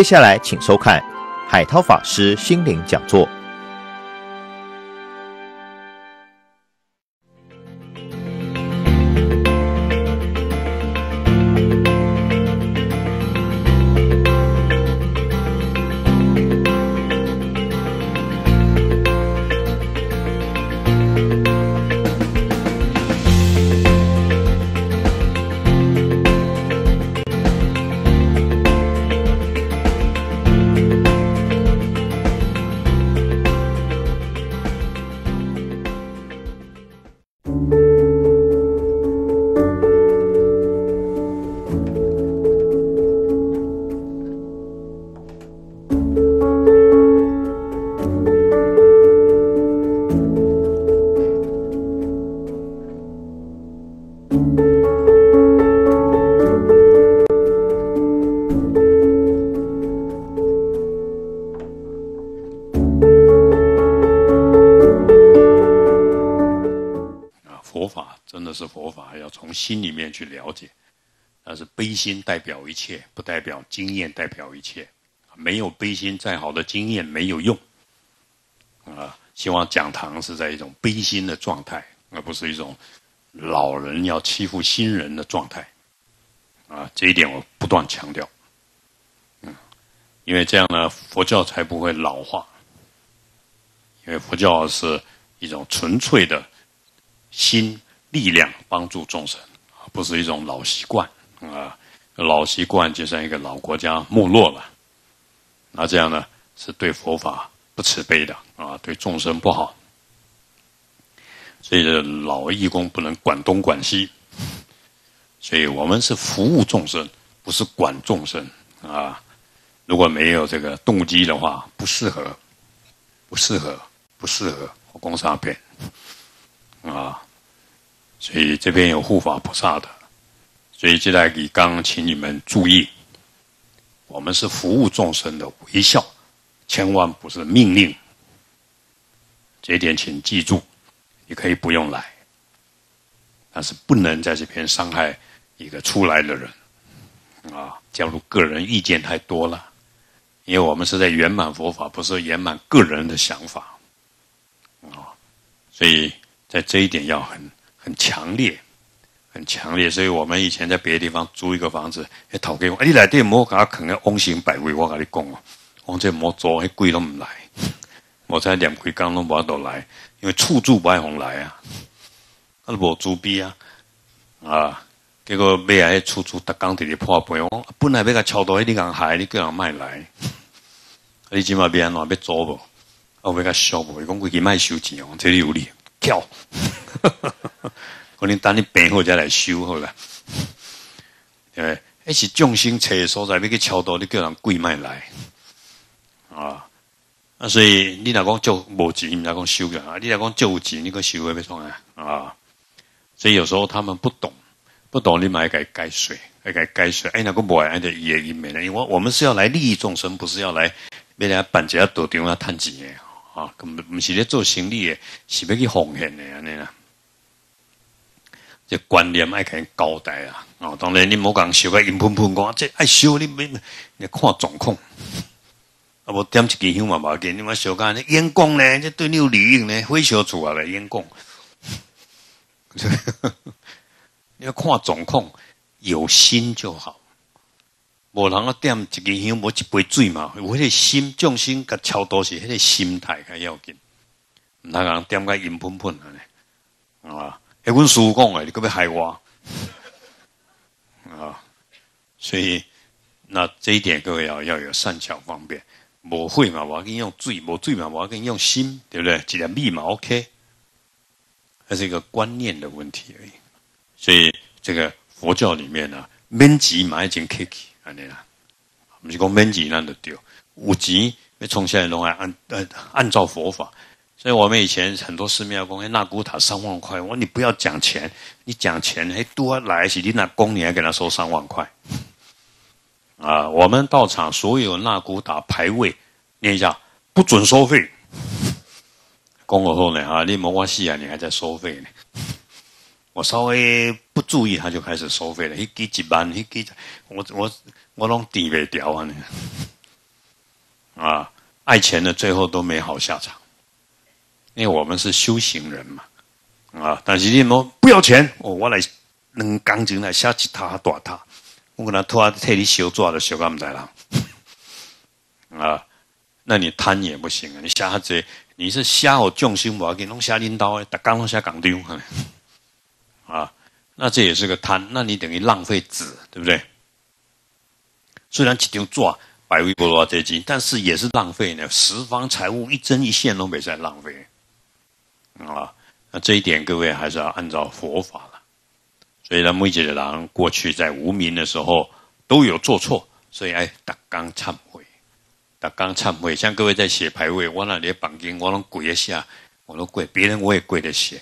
接下来，请收看海涛法师心灵讲座。去了解，但是悲心代表一切，不代表经验代表一切。没有悲心，再好的经验没有用。啊，希望讲堂是在一种悲心的状态，而不是一种老人要欺负新人的状态。啊，这一点我不断强调。嗯，因为这样呢，佛教才不会老化。因为佛教是一种纯粹的心力量，帮助众生。不是一种老习惯啊，老习惯就像一个老国家没落了，那这样呢是对佛法不慈悲的啊，对众生不好。所以老义工不能管东管西，所以我们是服务众生，不是管众生啊。如果没有这个动机的话，不适合，不适合，不适合工商片啊。所以这边有护法菩萨的，所以就在以刚请你们注意，我们是服务众生的微笑，千万不是命令。这一点请记住，你可以不用来，但是不能在这边伤害一个出来的人，啊，假如个人意见太多了，因为我们是在圆满佛法，不是圆满个人的想法，啊，所以在这一点要很。很强烈，很强烈，所以我们以前在别的地方租一个房子，还讨给我，你来电莫给他啃个翁形百味，我跟你讲哦，我这莫做，还贵都唔来，我才两几工拢无得来，因为厝住不爱红来啊，啊无租逼啊，啊，结果买来厝住逐工直直破病，我本来要甲超多，你讲害你叫人卖来，你即码别安怎要租无？我要甲收无？伊讲规矩卖收钱哦，这里有理，跳。可能等你病好再来修好了，对，一是重心车所在，要去超度，你叫人跪卖来，啊，啊，所以你若讲就无钱，你若讲修个啊，你若讲就有钱，你个修会要创啊，啊，所以有时候他们不懂，不懂你买该该水，该该该水，哎，那个不爱的也也没了，因为我们是要来利益众生，不是要来为了办一下道场要赚钱的，啊，根本不是咧做生意诶，是要去奉献诶安尼啦。这观念爱肯交代啊！哦，当然你莫讲修个阴喷喷讲，这爱烧你没你看状况，啊无点一支香嘛无要紧，你莫修干你眼光呢？这对你有利益呢？非修出来了眼光，你要看状况，有心就好。无人啊点一支香，无一杯水嘛，有迄个心重心甲超多是迄个心态较要紧。唔通人点个阴喷喷啊？啊！迄，阮叔讲诶，你可别害我 啊！所以那这一点各位要要有善巧方便。无会嘛，我给你用嘴；无嘴嘛，我给你用心，对不对？几点密码 OK？它是一个观念的问题而已。所以这个佛教里面呢，免钱买一件 cake，安尼啦，不是讲免钱那就丢，有钱要从现在拢来按呃按照佛法。所以我们以前很多寺庙讲，哎，纳古塔三万块，我说你不要讲钱，你讲钱，哎，多来起你那公，你还给他收三万块，啊，我们到场所有纳古塔牌位念一下，不准收费。公我后呢啊，你莫关系啊，你还在收费呢，我稍微不注意，他就开始收费了。一给几万，一给我我我拢抵不掉啊！啊，爱钱的最后都没好下场，因为我们是修行人嘛。啊，但是你莫不要钱，哦，我来能钢琴来下一塔大塔，我跟他拖替你修做的修咁唔知啦。啊，那你贪也不行啊！你瞎子，你是瞎我重心，我要给弄瞎领导诶，打刚弄瞎港丢。啊，那这也是个贪，那你等于浪费纸，对不对？虽然一张纸百微波罗这金，但是也是浪费呢。十方财物一针一线都没在浪费，啊，那这一点各位还是要按照佛法了。所以呢，木姐的人过去在无名的时候都有做错，所以哎，打刚忏悔，打刚忏悔。像各位在写牌位，我那里绑经，我能跪一下，我都跪，别人我也跪着写。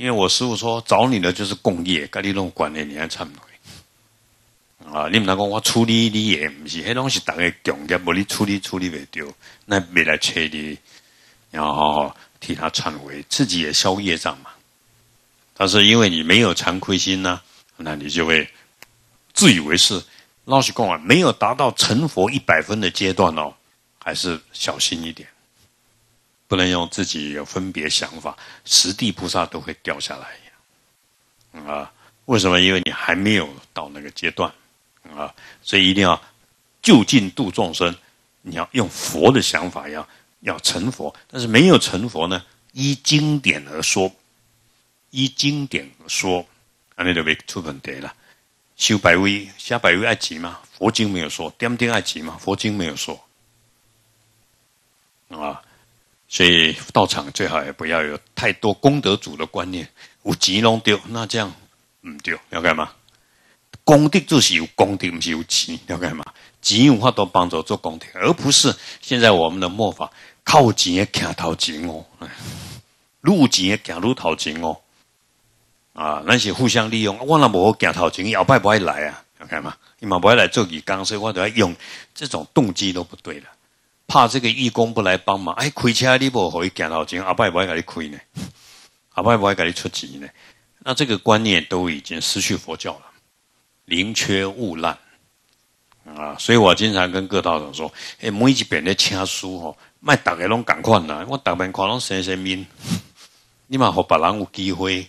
因为我师傅说找你的就是共业，跟你弄关的，你还忏悔啊？你们能讲我处理你也不是，那东西大家强调，不你处理处理不掉，那未来催你，然后替他忏悔，自己也消业障嘛。但是因为你没有惭愧心呢，那你就会自以为是。老实讲啊，没有达到成佛一百分的阶段哦，还是小心一点。不能用自己有分别想法，十地菩萨都会掉下来啊！为什么？因为你还没有到那个阶段啊，所以一定要就近度众生。你要用佛的想法，要要成佛。但是没有成佛呢？依经典而说，依经典而说，那你就被出问题了。修百威，下百威爱急吗？佛经没有说。点点爱急吗？佛经没有说啊。所以道场最好也不要有太多功德主的观念，有钱弄丢，那这样唔丢，要干嘛？功德就是有功德，不是有钱，要干嘛？钱有法都帮助做功德，而不是现在我们的末法靠钱行头前哦，路钱行路头前哦，啊，那是互相利用。我那无行头前，后摆不会来啊，要干嘛？你嘛不会来做义工，所以我都要用这种动机都不对了。怕这个义工不来帮忙，哎，开车你不可以行头前，阿伯也不会给你开呢，阿伯也不会给你出钱呢。那这个观念都已经失去佛教了，宁缺毋滥啊！所以我经常跟各道长说，哎，每一遍的签书吼，卖大家拢赶快啦，我大遍看拢神神面，你嘛和别人有机会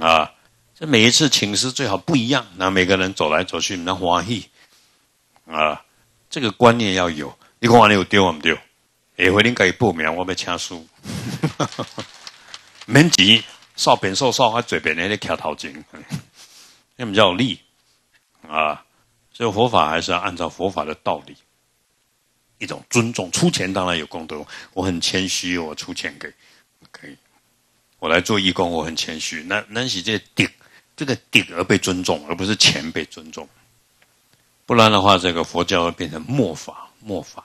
啊！这每一次请示最好不一样，那每个人走来走去，那欢喜啊！这个观念要有。你看完你有丢唔丢？下回恁家己报名，我要请书，免钱，扫便扫扫，还嘴边那咧敲头前，那比较有利啊。所以佛法还是要按照佛法的道理，一种尊重。出钱当然有功德，我很谦虚，我出钱给可以。我来做义工，我很谦虚。那那是这顶这个顶而被尊重，而不是钱被尊重。不然的话，这个佛教会变成末法，末法。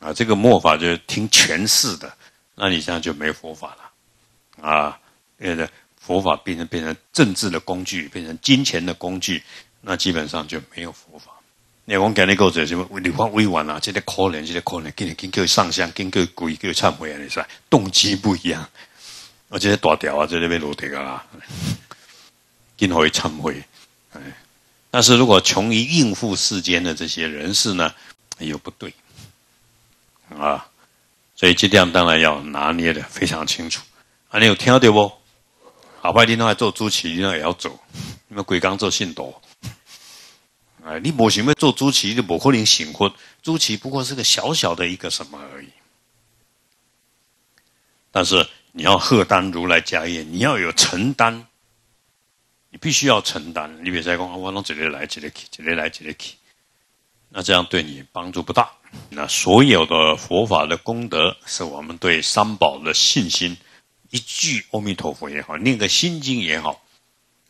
啊，这个末法就是听权势的，那你这样就没佛法了，啊，因为佛法变成变成政治的工具，变成金钱的工具，那基本上就没有佛法。你讲讲那个者什么？你看委婉啊，这个可怜，这个可怜，给你给叫上香，给叫跪，叫忏悔啊，你说动机不一样，而且大条啊，在那边落地啊，今可以忏悔，哎，但是如果穷于应付世间的这些人士呢，又不对。啊，所以这点当然要拿捏的非常清楚。啊，你有听到不？好拜你都还做主持，你那也要走。你们鬼刚做信徒，啊，你无想要做主持，你无可能醒婚。主持不过是个小小的一个什么而已。但是你要荷担如来家业，你要有承担，你必须要承担。你别再讲我弄这里来，这里去，这里来，这里去，那这样对你帮助不大。那所有的佛法的功德，是我们对三宝的信心。一句阿弥陀佛也好，念个心经也好，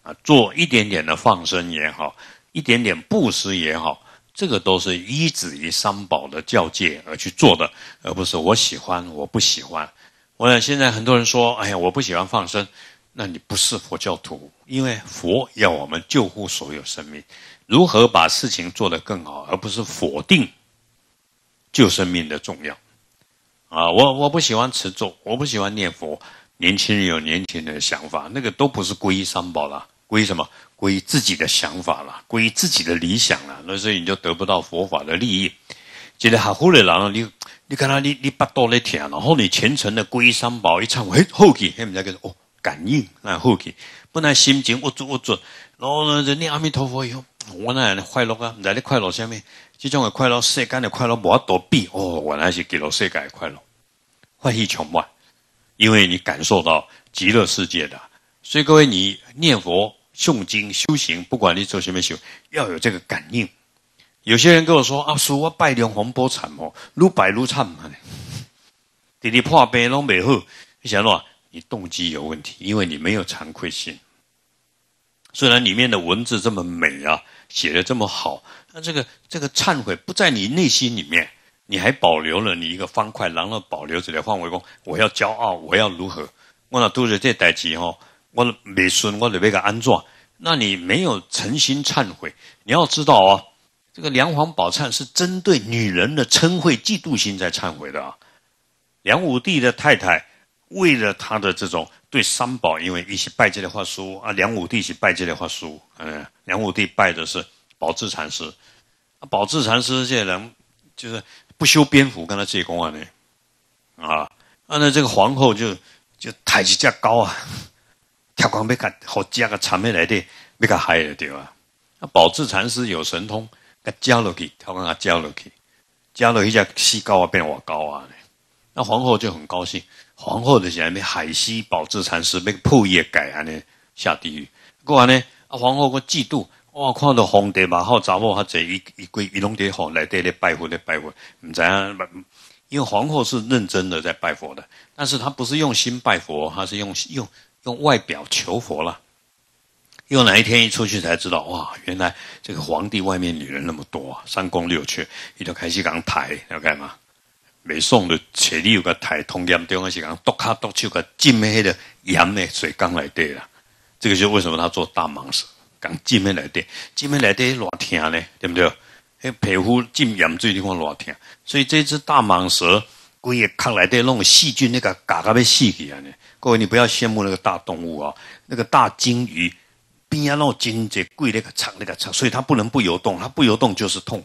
啊，做一点点的放生也好，一点点布施也好，这个都是依止于三宝的教戒而去做的，而不是我喜欢我不喜欢。我想现在很多人说：“哎呀，我不喜欢放生。”那你不是佛教徒，因为佛要我们救护所有生命，如何把事情做得更好，而不是否定。救生命的重要啊！我我不喜欢持咒，我不喜欢念佛，年轻人有年轻人的想法，那个都不是皈依三宝啦，皈依什么？皈依自己的想法啦，皈依自己的理想啦，那所以你就得不到佛法的利益。觉得好苦的人，你你看他，你你巴多咧听，然后你虔诚的皈依三宝，一唱，嘿，后气，他们在跟哦，感应那后气，本来心情我做我做，然后呢，念阿弥陀佛以后，我那快乐啊，在你快乐下面，这种的快乐，世间的快乐，无法躲避哦，原来是极乐世界的快乐，欢喜充满，因为你感受到极乐世界的，所以各位，你念佛。诵经修行，不管你做什么修，要有这个感应。有些人跟我说：“阿叔，我拜两黄波禅哦，愈拜愈惨嘛。”弟弟破病拢未好，你想喏，你动机有问题，因为你没有惭愧心。虽然里面的文字这么美啊，写的这么好，那这个这个忏悔不在你内心里面，你还保留了你一个方块，然后保留着的范围功，我要骄傲，我要如何？我那都是这代志哦。我没顺，我得被个安装。那你没有诚心忏悔，你要知道啊，这个梁皇宝忏是针对女人的嗔恚、嫉妒心在忏悔的啊。梁武帝的太太为了他的这种对三宝，因为一些拜祭的话书啊，梁武帝是拜祭的话书，嗯，梁武帝拜的是宝智禅师，啊，宝智禅师这人就是不修边幅，跟他借公啊呢，啊，那这个皇后就就抬起架高啊。跳光要甲好加个场面来的，要甲害了对吧？那宝智禅师有神通，甲加落去，跳光甲加落去，加了一只西高啊，变我高啊！那皇后就很高兴，皇后的想要海西宝智禅师被破业改安呢下地狱。过完呢，啊皇后个嫉妒，哇看到皇帝嘛好查某，他这一一归一拢在吼来对咧拜佛咧拜佛，唔知啊，因为皇后是认真的在拜佛的，但是她不是用心拜佛，她是用用。用外表求佛了，又哪一天一出去才知道哇，原来这个皇帝外面女人那么多啊，三宫六妾，一条开始讲台要干嘛？北宋的且里有个台，通江中央是讲剁卡剁手个进黑的盐的水缸来对了，这个就为什么他做大蟒蛇，讲进黑来对，进黑来对偌听呢，对不对？那皮肤浸盐水地方偌听，所以这只大蟒蛇规个壳来对那种细菌那个嘎嘎被死起来呢。各位，你不要羡慕那个大动物啊，那个大鲸鱼，边啊那种金节贵那个长那个长，所以它不能不游动，它不游动就是痛。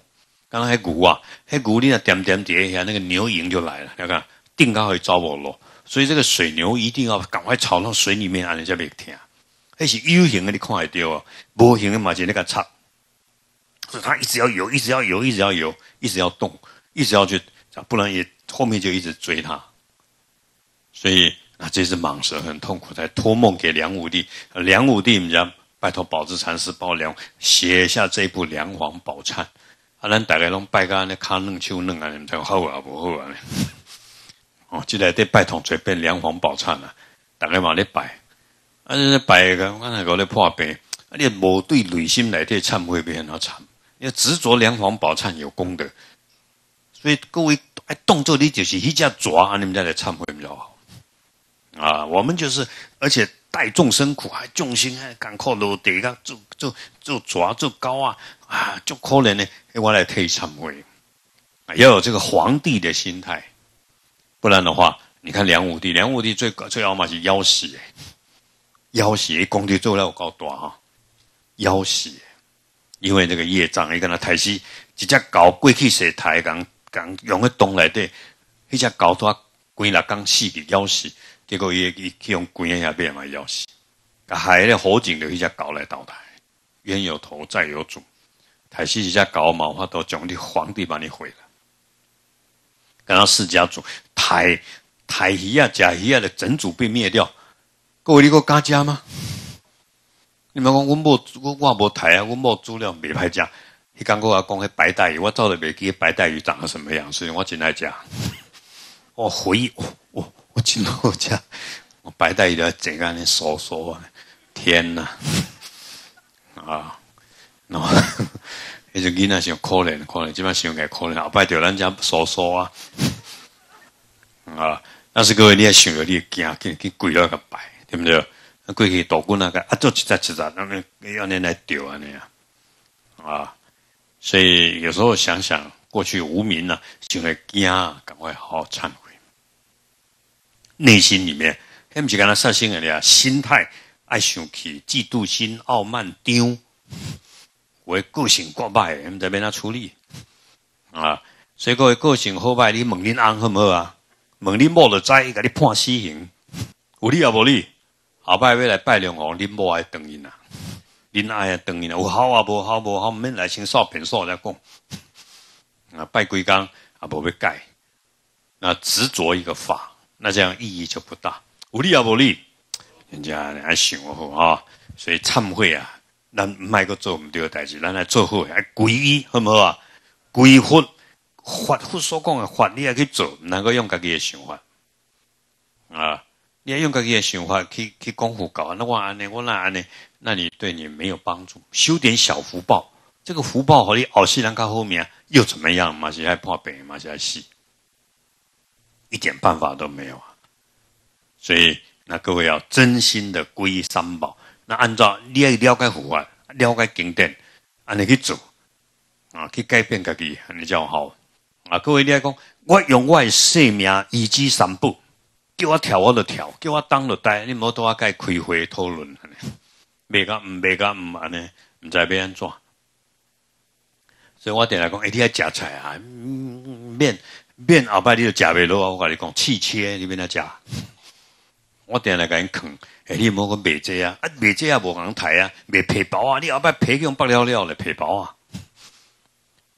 刚刚还鼓啊，还鼓你那点点点一下，那个牛蝇就来了，你看，定刚会招我咯。所以这个水牛一定要赶快跑到水里面，人家别听。那是 U 型的，你看得到啊，波形的嘛就那个长，所以它一直要游，一直要游，一直要游，一直要动，一直要去，不然也后面就一直追它。所以。啊这只蟒蛇很痛苦，才托梦给梁武帝。梁武帝，人家拜托宝智禅师帮梁写下这部《梁皇宝忏》。啊，咱大家拢拜个那卡嫩秋嫩啊，你们才好啊不好啊？哦，就来得拜托这边《梁皇宝忏》啊，大家嘛咧拜。啊，那拜个，我那个咧破病，啊，你无对内心来的忏悔别人好忏，要执着《梁皇宝忏》有功德。所以各位爱动作，你就是一只抓，你们再来忏悔比较好。啊，我们就是，而且带众生苦，还众生还赶靠落地个，就就就抓做高啊啊，就可怜呢，我来退忏悔，啊，要有这个皇帝的心态，不然的话，你看梁武帝，梁武帝最最要嘛是妖邪，妖邪功力做了高大哈，妖邪，因为这个业障，伊跟他抬起一只狗过去蛇抬，讲讲用个洞来对，一只狗拖规六刚死的妖邪。结果伊伊去用鬼下变嘛要死，海咧火警的一只狗来倒台，冤有头债有主，台西一只狗毛发都讲你皇帝把你毁了，跟他四家族台台鱼啊甲鱼啊的整组被灭掉，各位你个加家吗？你们讲我冇我我冇台啊，我冇资料没拍家，你刚我讲迄白带鱼，我照了没记白带鱼长得什么样，所以我进来讲，我回忆。我我进到我家，我白带鱼的整个那收缩啊！天哪！啊，喏，那就囡仔想可怜可怜，基本上想个可怜，后摆掉咱家收缩啊！啊，但是各位你也想着你惊，给给跪了个拜，对不对？那过去大姑那个啊，做一只一只，那么要你来丢啊那样啊！所以有时候想想过去无名呢，就会惊，赶快好好忏悔。内心里面迄毋是干那杀生的呀，心态爱生气、嫉妒心、傲慢丢、为个性怪歹，毋知变哪处理啊？所以各位个性好歹，你问恁翁好毋好啊？问恁某就知，甲你判死刑，有理也无理。后摆要来拜龙王，恁某爱等因啊，恁爱啊等因啊，有好啊无好无好，免来先扫平扫再讲。啊，拜几工啊，无要改，那执着一个法，那这样意义就不大。有理也无理，人家来想好啊，所以忏悔啊，咱卖个做唔对的代志，咱来做好，来皈依好唔好啊？皈佛，法佛所讲的法，你也去做，能够用家己的想法啊，你要用家己的想法去去讲佛教，那我安尼，我那安尼，那你对你没有帮助，修点小福报。这个福报和你后世人家后面又怎么样？嘛是还破病，嘛是还死，一点办法都没有啊！所以，那各位要真心的皈依三宝。那按照你要了解佛法，了解经典，安尼去做啊，去改变家己，安尼叫好啊！各位你来讲，我用我的性命以及三步，叫我跳我就跳，叫我当就呆，你莫多我该开会讨论，未甲唔未甲唔安尼，唔知要安怎。所以我点来讲，一定要食菜啊！面面后摆你就食袂落啊，我跟你讲，汽车你边来食。我点来讲，啃，哎，你莫讲卖这啊，啊卖这啊无人抬啊，卖皮包啊，你后摆皮用不了了的皮包啊。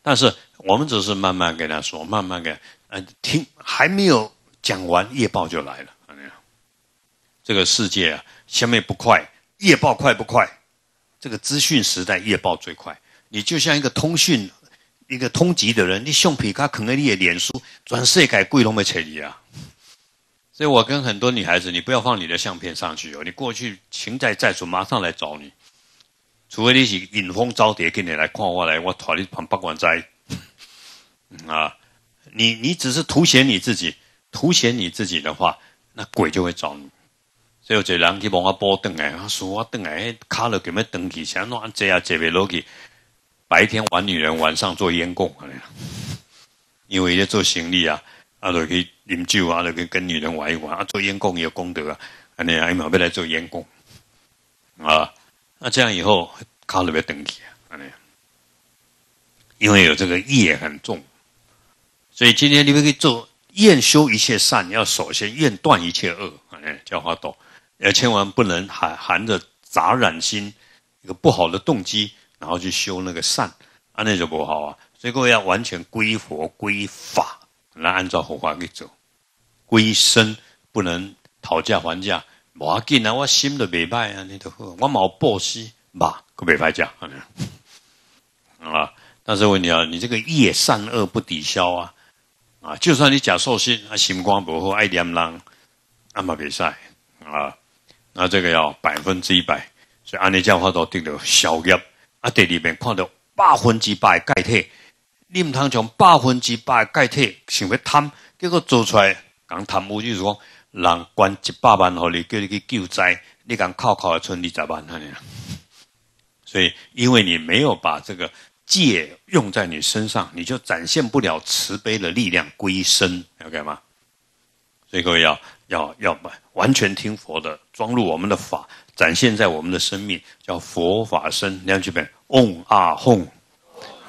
但是我们只是慢慢跟他说，慢慢跟，嗯，听还没有讲完，夜报就来了。这个世界啊，下面不快，夜报快不快？这个资讯时代，夜报最快。你就像一个通讯、一个通缉的人，你橡皮卡可能你的脸书，转世界贵都没扯你啊！所以我跟很多女孩子，你不要放你的相片上去哦，你过去情在在处，马上来找你，除非你是引风招蝶，跟你来看我来，我讨你旁八卦斋 啊！你你只是凸显你自己，凸显你自己的话，那鬼就会找你。所以有一人去帮我拨灯哎，他说我灯哎，卡了给咩灯起，想弄这啊这边落去。白天玩女人，晚上做烟供，因为在做行李啊，啊，就可以饮酒啊，就可以跟女人玩一玩啊，做烟供也有功德啊，啊，你还毛要来做烟供啊？那这样以后靠了别登记啊？因为有这个业很重，所以今天你们可以做愿修一切善，要首先愿断一切恶，哎，叫花朵，要千万不能含含着杂染心，一个不好的动机。然后去修那个善，啊，那就不好啊。所以各位要完全归佛归法，来按照佛法去走。归身不能讨价还价，无要紧啊，我心都未歹啊，你都好，我冇报施，嘛，可未歹价啊。但是问你啊，你这个业善恶不抵消啊，啊，就算你假寿心啊，心光不好，爱念人，那么比赛啊，那这个要百分之一百，所以按你这样话都定了消业。啊！第二面看到百分之百钙体，你唔通从百分之百解体想要贪，结果做出来讲贪污就是讲，人捐一百万给你，叫你去救灾，你讲靠靠存二十万，那样。所以，因为你没有把这个戒用在你身上，你就展现不了慈悲的力量归身，OK 吗？所以各位要要要完全听佛的，装入我们的法。展现在我们的生命，叫佛法身。两句本，嗡啊吽，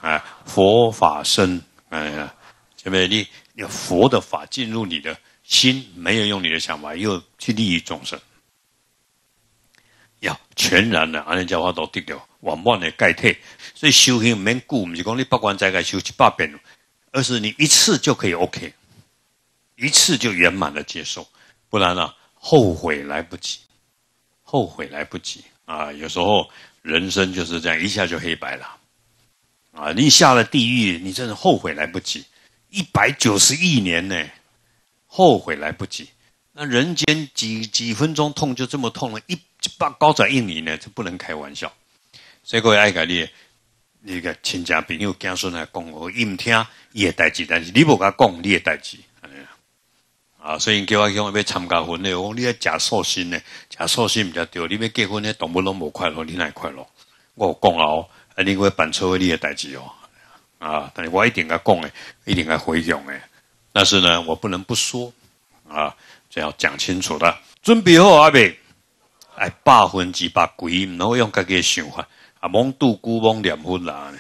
啊，佛法身，哎呀，前面你你佛的法进入你的心，没有用你的想法，又去利益众生，要全然的，阿尼叫话都得了，完满的盖体。所以修行唔免顾，唔是讲你不管再个修七八遍，而是你一次就可以 OK，一次就圆满的接受，不然呢，后悔来不及。后悔来不及啊！有时候人生就是这样，一下就黑白了啊！你下了地狱，你真的后悔来不及。一百九十亿年呢，后悔来不及。那人间几几分钟痛就这么痛了，一把高转一年呢，这不能开玩笑。所以各位爱家你那个亲家朋友家孙来讲，我伊唔听伊的代志，但是你不甲讲你的代志。啊，所以叫我讲要参加婚礼，我讲你要假寿星呢，假寿星比较对。你要结婚呢，动不动无快乐，你哪快乐？我讲哦，啊，你会办错你的代志哦，啊，但是我一定要讲诶，一定要回讲诶。但是呢，我不能不说啊，这要讲清楚的。准备好阿未？哎，百分之百归，然后用家己的想法，啊，蒙杜姑蒙念佛啦，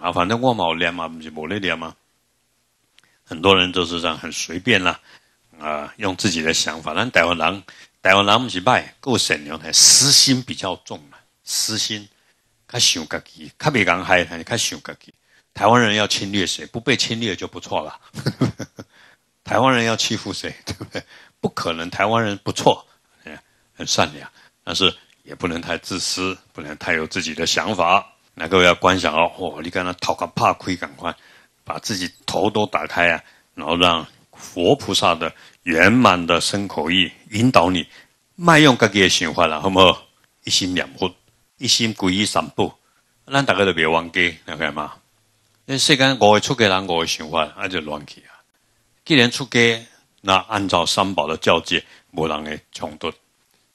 啊，反正我冇念嘛，不是冇咧念嘛。很多人都是这样，很随便啦，啊，用自己的想法。咱台湾人，台湾人不是歹，够善良，私心比较重嘛，私心，他想家己，他别讲嗨，他想家己。台湾人要侵略谁？不被侵略就不错了。台湾人要欺负谁？对不对？不可能，台湾人不错，很善良，但是也不能太自私，不能太有自己的想法。那各位要观想哦，哦，你看他讨个怕亏，赶快把自己头都打开啊，然后让佛菩萨的圆满的身口意引导你，卖用自己的想法了，好不好？一心两佛，一心皈依三宝，咱大家都别忘记，了解吗？那世间我会出家人，我会想法，那就乱去啊。既然出家，那按照三宝的教诫，无人会冲突。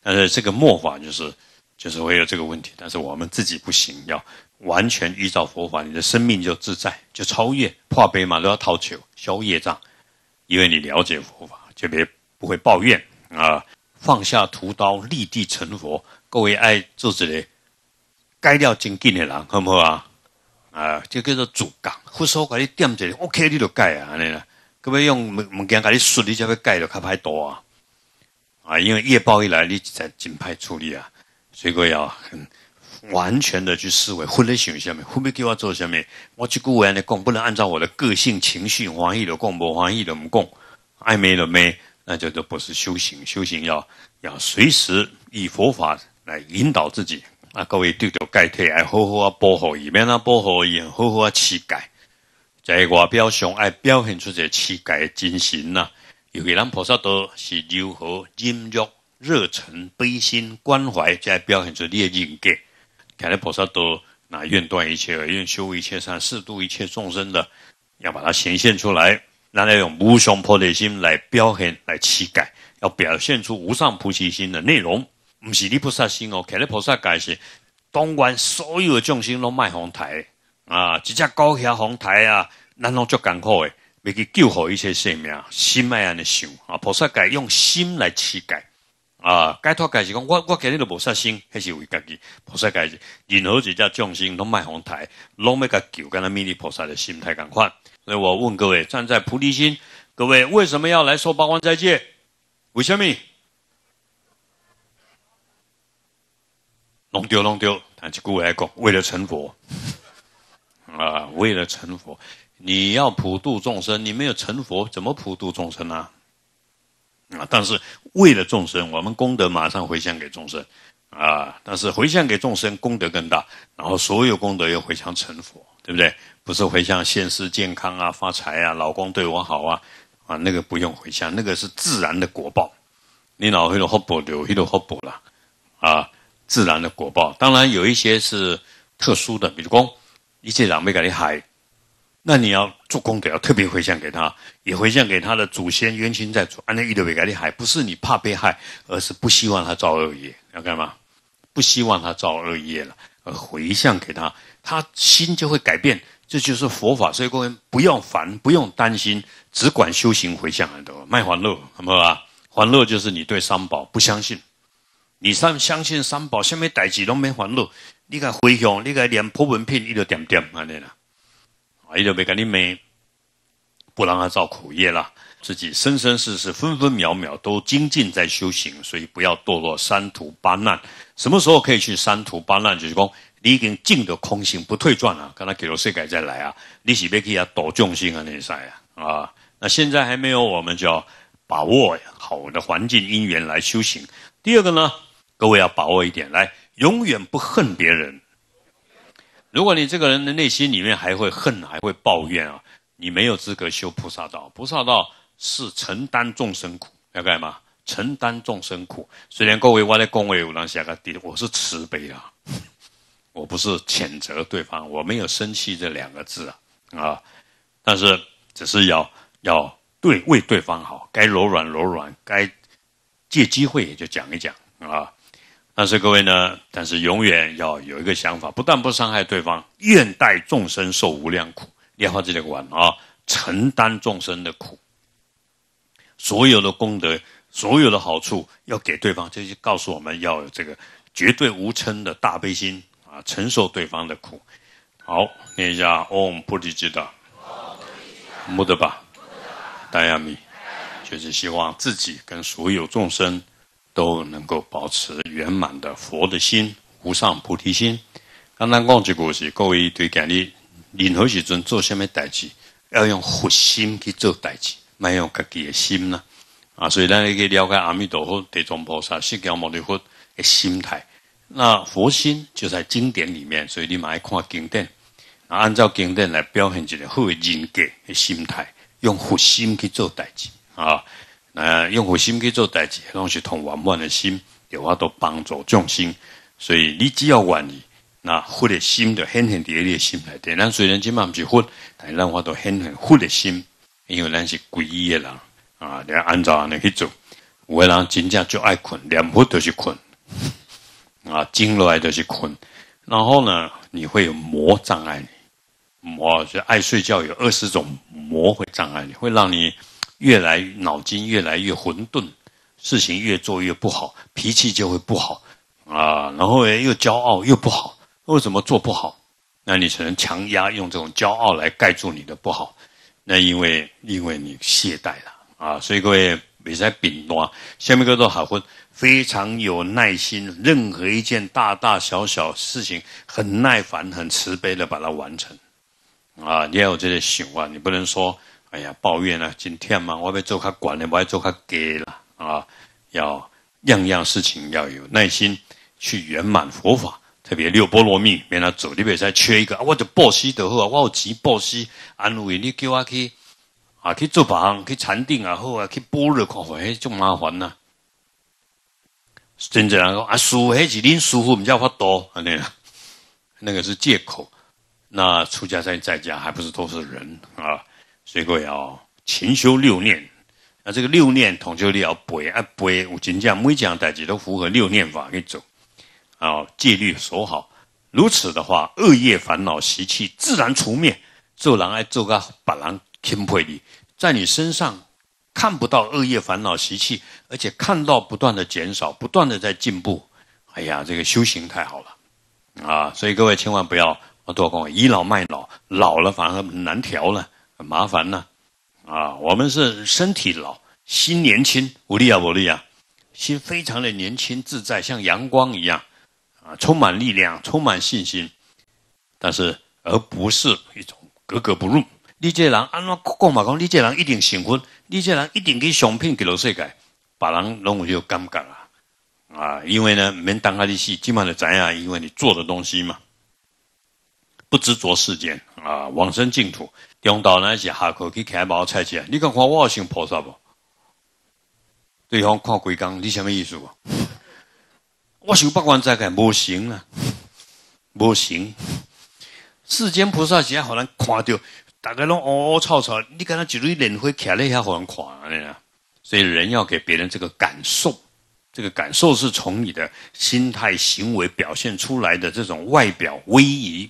但是这个末法就是，就是会有这个问题。但是我们自己不行，要完全依照佛法，你的生命就自在，就超越破悲嘛，都要逃求消业障。因为你了解佛法，就别不会抱怨啊，放下屠刀，立地成佛。各位爱做这里改掉精进的人，好不好啊？啊，就叫做主讲，佛说给你点一个，OK，你就改啊，安尼啦。各位用物物件给你说，你才会改，就较歹多啊。啊，因为业报一来，你才尽派处理啊。所以我要很完全的去思维，分的想下面，分别叫我做下面。我去顾安的讲，不能按照我的个性情绪，欢喜的讲，不欢喜的不讲，暧昧的没，那就都不是修行。修行要要随时以佛法来引导自己。啊，各位对着改体，爱好好啊保护伊，免啊保护伊，好好啊乞改，在外表上爱表现出这乞改的精神呐。尤其咱菩萨道是柔和、忍辱、热忱、悲心、关怀，才表现出你的人格。看来菩萨道那愿断一切恶，愿修一切善，适度一切众生的，要把它显现出来，让那用无上菩提心来表现、来乞改，要表现出无上菩提心的内容。不是你菩萨心哦，看你菩萨界是当官所有的众生都卖红台啊，一只高下红台啊，咱拢足艰苦的，要去救活一切生命，心爱安尼想啊，菩萨界用心来乞改啊，解脱界是讲我我今日都菩萨心，还是为家己菩萨界任何一只众生拢卖红台，拢要甲救，跟他弥勒菩萨的心态共款。所以我问各位，站在菩提心，各位为什么要来受八关斋戒？为什么？弄丢弄丢，但是故来讲，为了成佛 啊，为了成佛，你要普度众生，你没有成佛，怎么普度众生呢？啊，但是为了众生，我们功德马上回向给众生啊，但是回向给众生，功德更大，然后所有功德又回向成佛，对不对？不是回向现世健康啊、发财啊、老公对我好啊啊，那个不用回向，那个是自然的果报，你老黑了好补留，黑了好补了啊。自然的果报，当然有一些是特殊的，比如说一切长辈给你害，那你要做功德，要特别回向给他，也回向给他的祖先冤亲债主。安那一德为给你害，不是你怕被害，而是不希望他造恶业，要干嘛？不希望他造恶业了，而回向给他，他心就会改变。这就是佛法，所以各位不要烦，不用担心，只管修行回向很多，卖欢乐，好不好啊？欢乐就是你对三宝不相信。你三相信三宝，什么代志拢没烦恼。你个回向，你个念普文品，伊就点点安尼啦，啊，伊就别跟你骂，不让他造苦业啦。自己生生世世分分秒秒都精进在修行，所以不要堕落三途八难。什么时候可以去三途八难？就是讲你已经进的空性不退转了，跟他给了世界再来啊。你是别去啊躲众生啊那些啊啊。那现在还没有，我们就要把握好的环境因缘来修行。第二个呢？各位要把握一点，来，永远不恨别人。如果你这个人的内心里面还会恨，还会抱怨啊，你没有资格修菩萨道。菩萨道是承担众生苦，要干嘛？承担众生苦。虽然各位我在恭维五郎下个地，我是慈悲啊，我不是谴责对方，我没有生气这两个字啊啊，但是只是要要对为对方好，该柔软柔软，该借机会也就讲一讲啊。但是各位呢？但是永远要有一个想法，不但不伤害对方，愿代众生受无量苦。你要这个玩啊，承担众生的苦。所有的功德、所有的好处要给对方，这就告诉我们要有这个绝对无嗔的大悲心啊，承受对方的苦。好，念一下 Om 菩提吉达，木德巴，大亚米，就是希望自己跟所有众生都能够保持圆满的佛的心、无上菩提心。刚刚讲这个是各位对讲你任何时阵做什么代志，要用佛心去做代志，卖用自己的心呢？啊，所以咱可以了解阿弥陀佛、地藏菩萨、释迦牟尼佛的心态。那佛心就在经典里面，所以你买看经典，啊，按照经典来表现一个好的人格的心态，用佛心去做代志啊。那用佛心去做代志，拢是同圆满的心，有法都帮助众生。所以你只要愿意。那佛的心就显现伫你的心内底。咱虽然今嘛毋是佛，但是咱话都显现佛的心，因为咱是皈依的人啊，你要按照安尼去做。有的人真正就爱困，念佛都是困啊，静落来都是困。然后呢，你会有魔障碍你，魔就爱睡觉，有二十种魔会障碍你，会让你越来脑筋越来越混沌，事情越做越不好，脾气就会不好啊，然后又骄傲又不好。为什么做不好？那你只能强压，用这种骄傲来盖住你的不好。那因为因为你懈怠了啊，所以各位别再顶多。下面个都好分，非常有耐心，任何一件大大小小事情，很耐烦、很慈悲的把它完成。啊，你要有这些习惯，你不能说哎呀抱怨啊，今天嘛我要做他管了，我要做他给了啊，要样样事情要有耐心去圆满佛法。特别六波罗蜜，免他走，你别再缺一个，我就报喜得好啊！我有钱报喜，安慰你叫我去啊，去做房，去禅定也，好啊，去般若看法，迄种麻烦呐。真正人讲啊，舒服是恁舒服，唔叫法多，安尼，那个是借口。那出家在在家，还不是都是人啊？所以各位要勤修六念。那这个六念，统就你要背啊背，我真正每件代志都符合六念法去走。啊，戒律守好，如此的话，恶业烦恼习气自然除灭。做人爱做个把人钦佩你，在你身上看不到恶业烦恼习气，而且看到不断的减少，不断的在进步。哎呀，这个修行太好了啊！所以各位千万不要我多讲倚老卖老，老了反而难调了，很麻烦呢。啊，我们是身体老，心年轻，无力啊，无力啊，心非常的年轻自在，像阳光一样。啊，充满力量，充满信心，但是而不是一种格格不入。你这人安怎讲嘛？讲你这人一定幸福，你这人一定给商品给了世界，把人拢有就尴尬啊！啊，因为呢，免当他的戏，基本上怎样？因为你做的东西嘛，不执着世间啊，往生净土。中道那些下课去开包菜去，你看看我像菩萨不？对方看鬼刚，你什么意思？我修八关斋戒，无行啊，无行。世间菩萨是好难看到，大家拢哦哦吵吵，你跟他举一脸会卡了一下，好难看啊！所以人要给别人这个感受，这个感受是从你的心态、行为表现出来的这种外表威仪，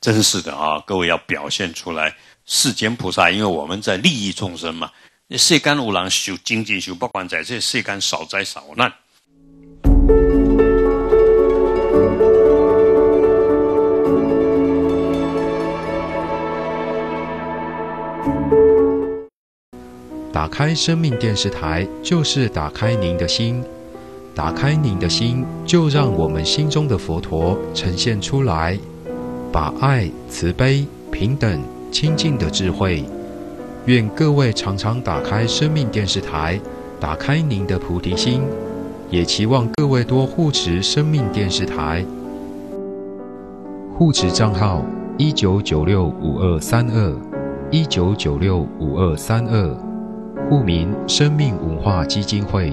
真是的啊！各位要表现出来。世间菩萨，因为我们在利益众生嘛，世间无人修精进修不管在，这世间少灾少难。打开生命电视台，就是打开您的心；打开您的心，就让我们心中的佛陀呈现出来，把爱、慈悲、平等、清净的智慧。愿各位常常打开生命电视台，打开您的菩提心。也期望各位多护持生命电视台，护持账号一九九六五二三二一九九六五二三二，户名生命文化基金会。